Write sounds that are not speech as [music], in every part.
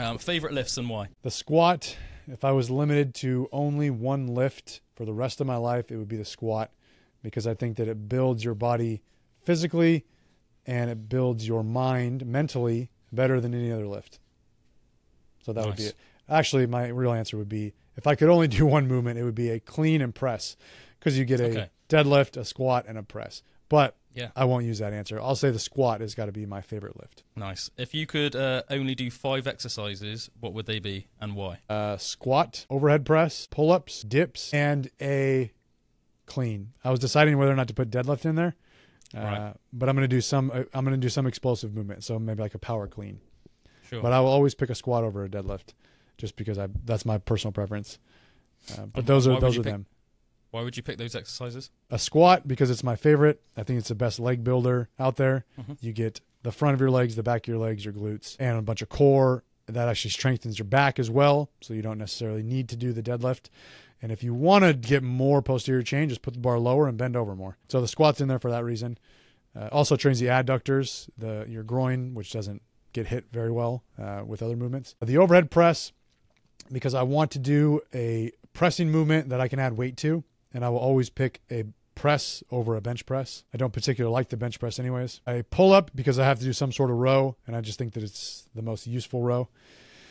Um, favorite lifts and why? The squat, if I was limited to only one lift for the rest of my life, it would be the squat because I think that it builds your body physically and it builds your mind mentally better than any other lift. So that would be it. Actually, my real answer would be if I could only do [laughs] one movement, it would be a clean and press because you get a Okay. deadlift, a squat, and a press. But Yeah. I won't use that answer. I'll say the squat has got to be my favorite lift. Nice. If you could uh, only do five exercises, what would they be and why? uh, squat, overhead press, pull ups, dips, and a clean. I was deciding whether or not to put deadlift in there, uh, Right. but I'm going to do some. uh, I'm going to do some explosive movement, so maybe like a power clean. Sure. But I will always pick a squat over a deadlift, just because I that's my personal preference. Uh, but And those are those are pick- them. Why would you pick those exercises? A squat because it's my favorite. I think it's the best leg builder out there. Mhm. You get the front of your legs, the back of your legs, your glutes, and a bunch of core. That actually strengthens your back as well, so you don't necessarily need to do the deadlift. And if you want to get more posterior chain, just put the bar lower and bend over more. So the squat's in there for that reason. Uh, also trains the adductors, the your groin, which doesn't get hit very well uh, with other movements. The overhead press, because I want to do a pressing movement that I can add weight to, and I will always pick a press over a bench press. I don't particularly like the bench press anyways. A pull up because I have to do some sort of row, and I just think that it's the most useful row.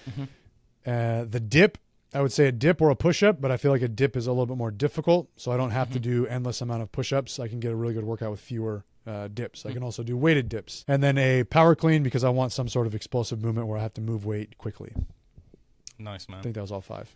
Mhm. Uh, the dip, I would say a dip or a push up, but I feel like a dip is a little bit more difficult, so I don't have to Mhm. do endless amount of push ups. I can get a really good workout with fewer uh, dips. I can also do weighted dips, and then a power clean because I want some sort of explosive movement where I have to move weight quickly. Nice, man. I think that was all five.